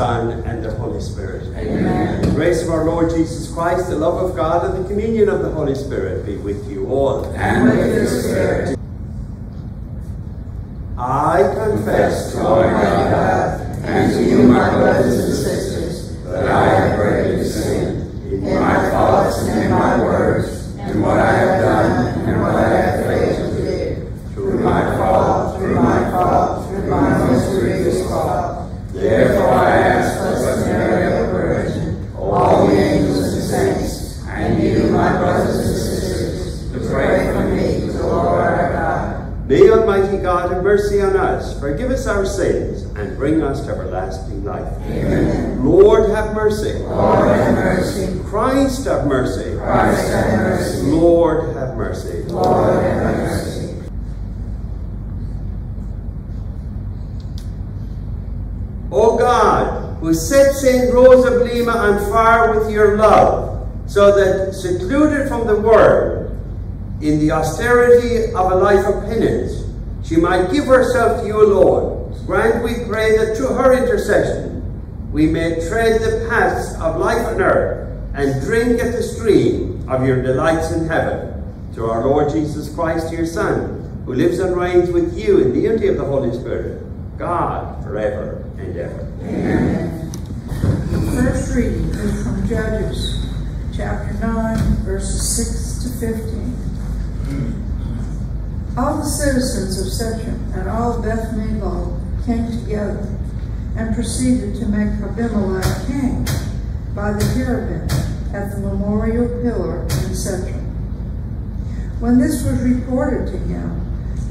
Son, and the Holy Spirit. Amen. The grace of our Lord Jesus Christ, the love of God, and the communion of the Holy Spirit be with you all. And with your spirit. I confess to Almighty God and to you, my brothers and sisters, that I have greatly sinned in my thoughts and in my words, in what I have done and what I have failed to do. Through my fault, through my fault, through my most grievous fault. Therefore I ask Blessed Mary, ever Virgin, all the angels and saints, and you, my brothers and sisters, to pray for me to the Lord our God. May Almighty God have mercy on us, forgive us our sins, and bring us to everlasting life. Amen. Lord have mercy. Lord have mercy. Christ have mercy. Christ have mercy. Lord have mercy. Lord have mercy. O God, who set St. Rose of Lima on fire with your love, so that, secluded from the world, in the austerity of a life of penance, she might give herself to you Lord, grant, we pray, that through her intercession we may tread the paths of life on earth and drink at the stream of your delights in heaven. Through our Lord Jesus Christ, your Son, who lives and reigns with you in the unity of the Holy Spirit, God, forever and ever. Amen. The first reading is from Judges, chapter 9, verses 6 to 15. All the citizens of Shechem and all Beth Millo came together and proceeded to make Abimelech king by the terebinth at the memorial pillar in Shechem. When this was reported to him,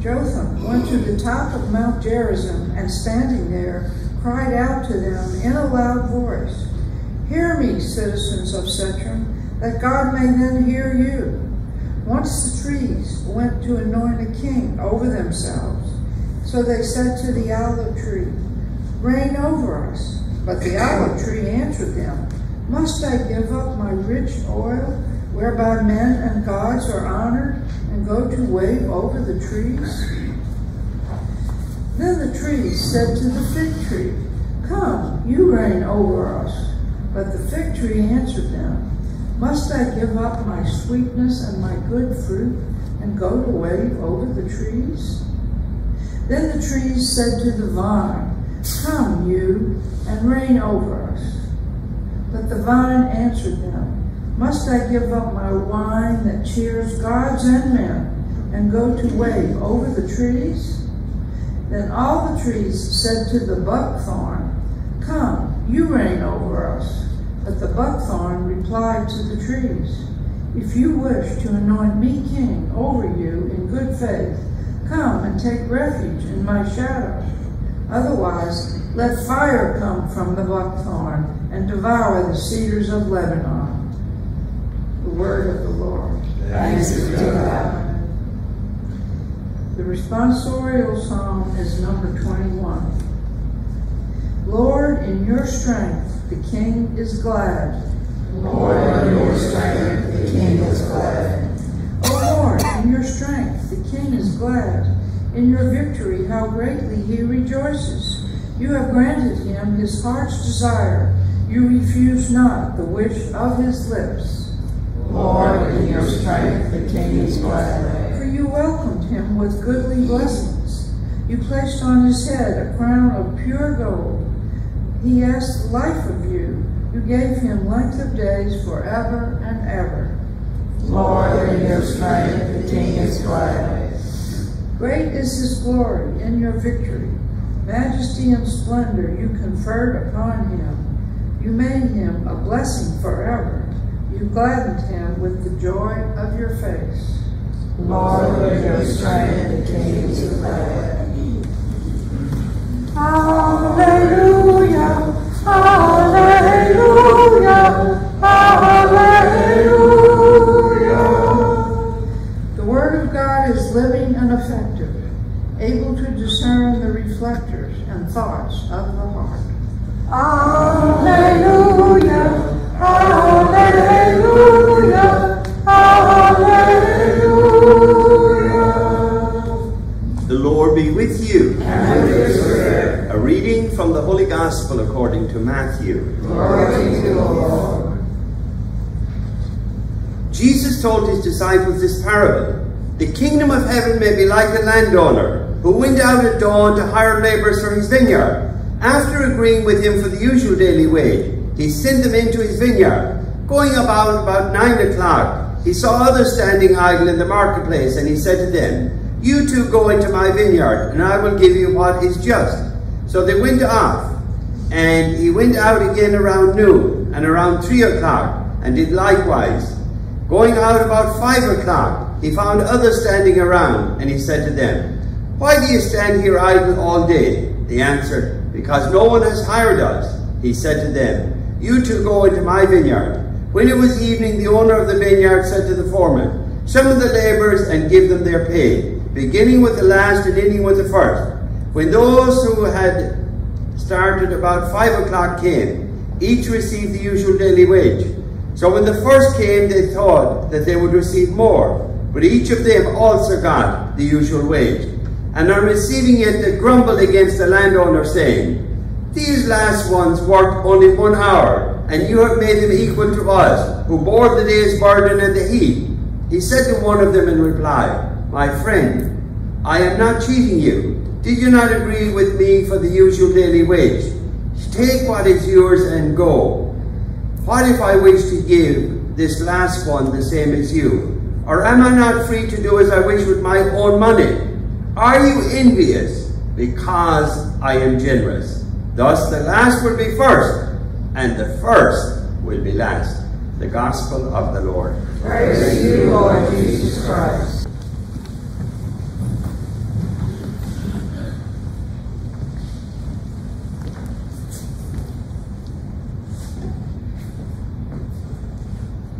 Jotham went to the top of Mount Gerizim and standing there cried out to them in a loud voice, Hear me, citizens of Shechem, that God may then hear you. Once the trees went to anoint a king over themselves, so they said to the olive tree, Reign over us. But the olive tree answered them, Must I give up my rich oil, whereby men and gods are honored, and go to wave over the trees? Then the trees said to the fig tree, Come, you reign over us. But the fig tree answered them, Must I give up my sweetness and my good fruit, and go to wave over the trees? Then the trees said to the vine, Come, you, and reign over us. But the vine answered them, Must I give up my wine that cheers gods and men, and go to wave over the trees? Then all the trees said to the buckthorn, Come, you reign over us. But the buckthorn replied to the trees, If you wish to anoint me king over you in good faith, come and take refuge in my shadow. Otherwise, let fire come from the buckthorn and devour the cedars of Lebanon. The word of the Lord. Thanks be to God. The responsorial psalm is number 21. Lord, in your strength, the king is glad. Lord, in your strength, the king is glad. O Lord, in your strength, the king is glad. In your victory, how greatly he rejoices. You have granted him his heart's desire. You refuse not the wish of his lips. Lord, in your strength, the king is glad. For you welcomed him with goodly blessings. You placed on his head a crown of pure gold. He asked life of you. You gave him length of days forever and ever. Lord, in your strength, the king is glad. Great is his glory in your victory. Majesty and splendor you conferred upon him. You made him a blessing forever. You gladdened him with the joy of your face. Lord, in your strength, the king is able to discern the reflectors and thoughts of the heart. Hallelujah, hallelujah, hallelujah. The Lord be with you. And with your spirit. A A reading from the Holy Gospel according to Matthew. Glory to you, Lord. Jesus told his disciples this parable. The kingdom of heaven may be like a landowner who went out at dawn to hire laborers for his vineyard. After agreeing with him for the usual daily wage, he sent them into his vineyard. Going about about nine o'clock, he saw others standing idle in the marketplace, and he said to them, You two go into my vineyard, and I will give you what is just. So they went off, and he went out again around noon, and around three o'clock, and did likewise. Going out about five o'clock, he found others standing around, and he said to them, Why do you stand here idle all day? They answered, Because no one has hired us. He said to them, You two go into my vineyard. When it was evening, the owner of the vineyard said to the foreman, Summon the laborers and give them their pay, beginning with the last and ending with the first. When those who had started about five o'clock came, each received the usual daily wage. So when the first came, they thought that they would receive more, but each of them also got the usual wage. And on receiving it, they grumbled against the landowner, saying, These last ones worked only one hour, and you have made them equal to us, who bore the day's burden and the heat. He said to one of them in reply, My friend, I am not cheating you. Did you not agree with me for the usual daily wage? Take what is yours and go. What if I wish to give this last one the same as you? Or am I not free to do as I wish with my own money? Are you envious because I am generous? Thus the last will be first, and the first will be last. The Gospel of the Lord. Praise to you, Lord Jesus Christ.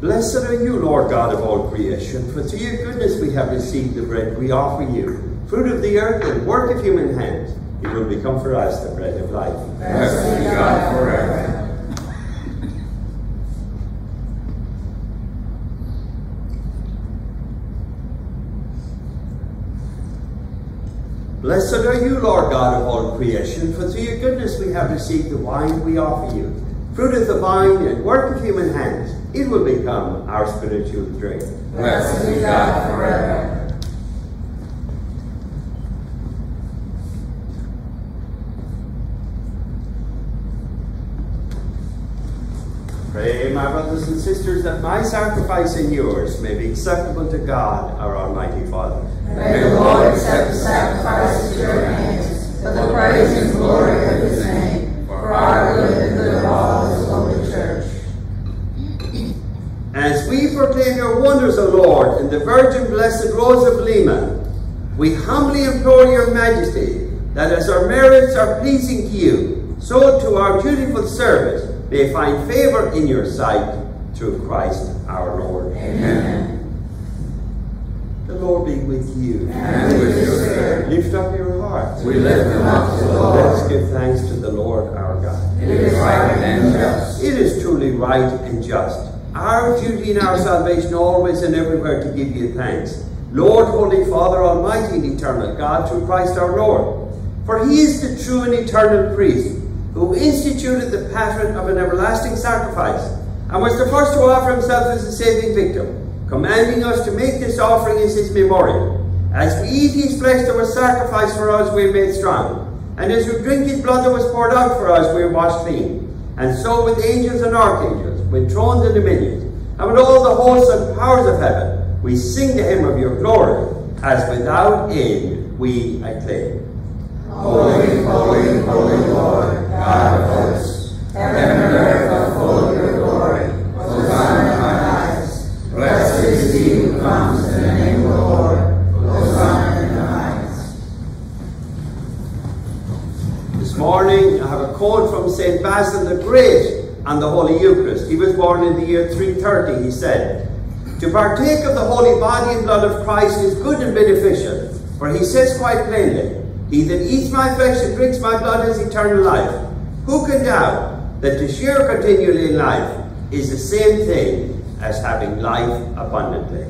Blessed are you, Lord God of all creation, for through your goodness we have received the bread we offer you, fruit of the earth and work of human hands. It will become for us the bread of life. Blessed be God forever. Blessed are you, Lord God of all creation, for through your goodness we have received the wine we offer you, fruit of the vine and work of human hands. It will become our spiritual drink. Blessed be God forever. Pray, my brothers and sisters, that my sacrifice and yours may be acceptable to God, our Almighty Father. May the Lord accept the sacrifice at your hands for the praise and glory of his name, for our good and good of all his holy church. As we proclaim your wonders, O Lord, in the Virgin Blessed Rose of Lima, we humbly implore your majesty that as our merits are pleasing to you, so to our dutiful service may find favor in your sight through Christ our Lord. Amen. The Lord be with you. And with your spirit. Lift up your hearts. We lift them up to the Let's give thanks to the Lord our God. It is right and just. It is truly right and just. Our duty and our salvation always and everywhere to give you thanks. Lord, Holy Father, Almighty and Eternal God, through Christ our Lord. For he is the true and eternal priest, who instituted the pattern of an everlasting sacrifice, and was the first to offer himself as a saving victim, commanding us to make this offering as his memorial. As we eat his flesh that was sacrificed for us, we are made strong. And as we drink his blood that was poured out for us, we are washed clean. And so with angels and archangels, with thrones and dominions, and with all the hosts and powers of heaven, we sing the hymn of your glory, as without end we acclaim. Holy, holy, holy Lord, God of hosts, heaven and earth are full of your glory. Hosanna in the highest. Blessed is he who comes in the name of the Lord. Hosanna in the highest. This morning I have a quote from St. Basil the Great on the Holy Eucharist. He was born in the year 330, he said. To partake of the holy body and blood of Christ is good and beneficial, for he says quite plainly, He that eats my flesh and drinks my blood has eternal life. Who can doubt that to share continually in life is the same thing as having life abundantly?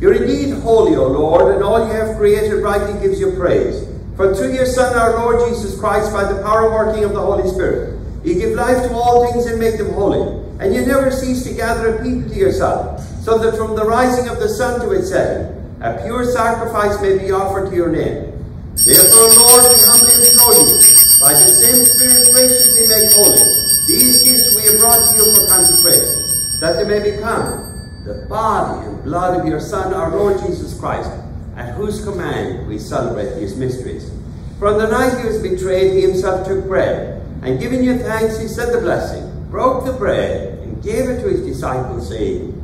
You're indeed holy, O Lord, and all you have created rightly gives you praise. For through your Son, our Lord Jesus Christ, by the power working of the Holy Spirit, you give life to all things and make them holy. And you never cease to gather a people to yourself, so that from the rising of the sun to its setting, a pure sacrifice may be offered to your name. Therefore, Lord, we humbly implore you, by the same Spirit graciously make holy these gifts we have brought to you for consecration, that they may become the body and blood of your Son, our Lord Jesus Christ, at whose command we celebrate these mysteries. For on the night he was betrayed, he himself took bread, and giving you thanks, he said the blessing, broke the bread, and gave it to his disciples, saying,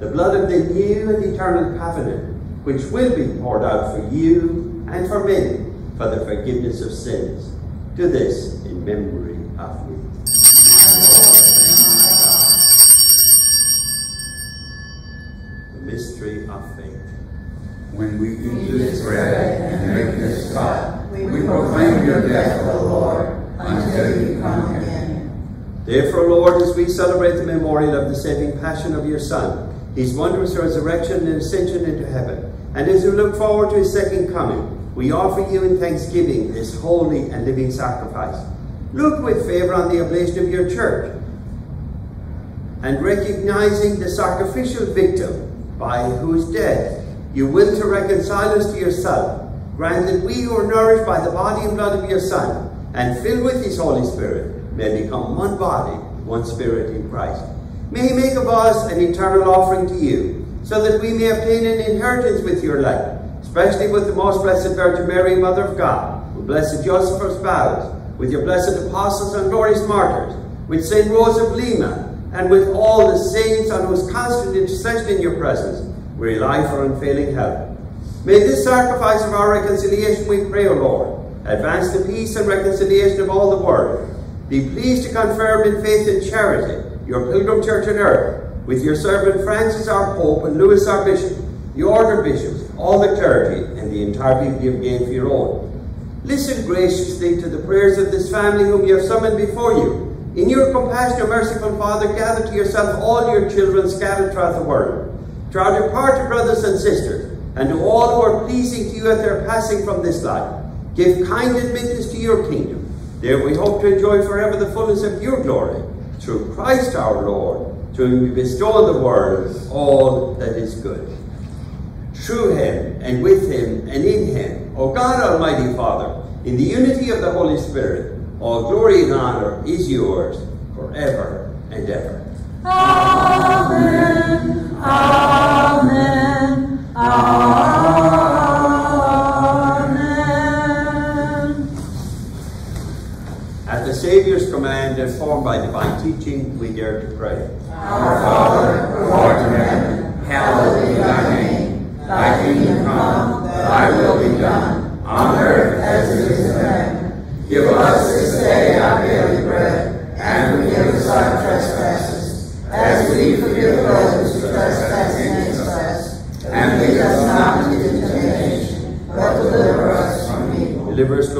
the blood of the new and eternal covenant, which will be poured out for you and for many for the forgiveness of sins. Do this in memory of me. The mystery of faith. When we eat this bread and drink this cup, we proclaim your death, O Lord, until you come again. Therefore, Lord, as we celebrate the memorial of the saving passion of your Son, his wondrous resurrection and ascension into heaven, and as we look forward to his second coming, we offer you in thanksgiving this holy and living sacrifice. Look with favor on the oblation of your church, and recognizing the sacrificial victim by whose death you will to reconcile us to yourself, grant that we who are nourished by the body and blood of your Son, and filled with his Holy Spirit, may become one body, one spirit in Christ. May he make of us an eternal offering to you, so that we may obtain an inheritance with your light, especially with the most blessed Virgin Mary, Mother of God, with blessed Joseph, her spouse, with your blessed apostles and glorious martyrs, with St. Rose of Lima, and with all the saints on whose constant intercession in your presence we rely for unfailing help. May this sacrifice of our reconciliation, we pray, O Lord, advance the peace and reconciliation of all the world. Be pleased to confirm in faith and charity your pilgrim church on earth, with your servant Francis our Pope and Louis our Bishop, the order bishops, all the clergy, and the entire people you have gained for your own. Listen graciously to the prayers of this family whom you have summoned before you. In your compassion, O merciful Father, gather to yourself all your children scattered throughout the world. To our departed brothers and sisters, and to all who are pleasing to you at their passing from this life, give kind admittance to your kingdom. There we hope to enjoy forever the fullness of your glory, through Christ our Lord, to whom we bestow the world all that is good. Through him, and with him, and in him, O God Almighty Father, in the unity of the Holy Spirit, all glory and honor is yours forever and ever. Amen. Amen. Command, informed by divine teaching, we dare to pray. Our Father, who art in heaven, hallowed be thy name. Thy kingdom come, thy will be done,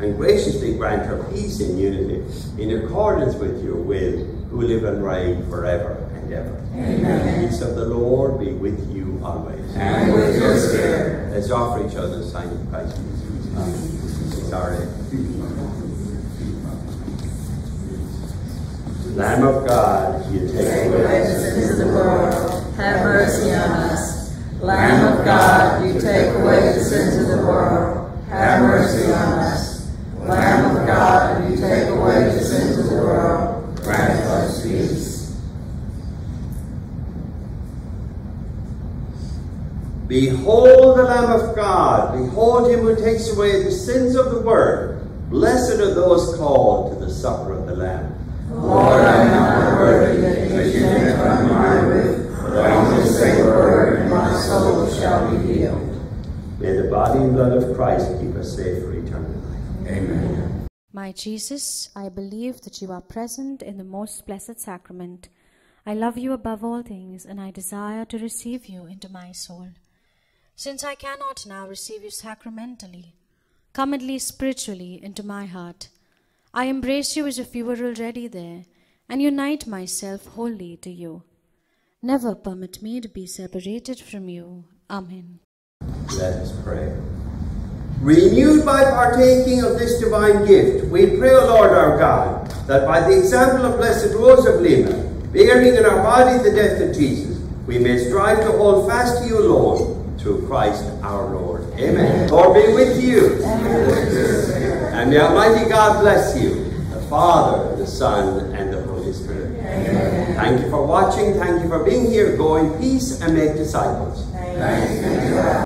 and graciously grant her peace and unity, in accordance with your will, who live and reign forever and ever. Amen. The peace of the Lord be with you always. And with your spirit. Let's offer each other the sign of Christ. Sorry. Lamb of God, you take away the sins of the world. Have mercy on us. Lamb of God, you take away the sins of the world. Have mercy on us. Lamb of God, you take away the sins of the world, grant us peace. Behold the Lamb of God, behold him who takes away the sins of the world. Blessed are those called to the supper of the Lamb. Lord, I am not worthy that you should take my mind with, but only say the word, and my soul shall be healed. May the body and blood of Christ keep us safe for eternity. Amen. My Jesus, I believe that you are present in the most blessed sacrament. I love you above all things, and I desire to receive you into my soul. Since I cannot now receive you sacramentally, come at least spiritually into my heart. I embrace you as if you were already there, and unite myself wholly to you. Never permit me to be separated from you. Amen. Let us pray. Renewed by partaking of this divine gift, we pray, O Lord our God, that by the example of Blessed Rose of Lima, bearing in our body the death of Jesus, we may strive to hold fast to you Lord, through Christ our Lord. Amen. Lord be with you. And may Almighty God bless you, the Father, the Son, and the Holy Spirit. Thank you for watching. Thank you for being here. Go in peace and make disciples. Thanks be to God.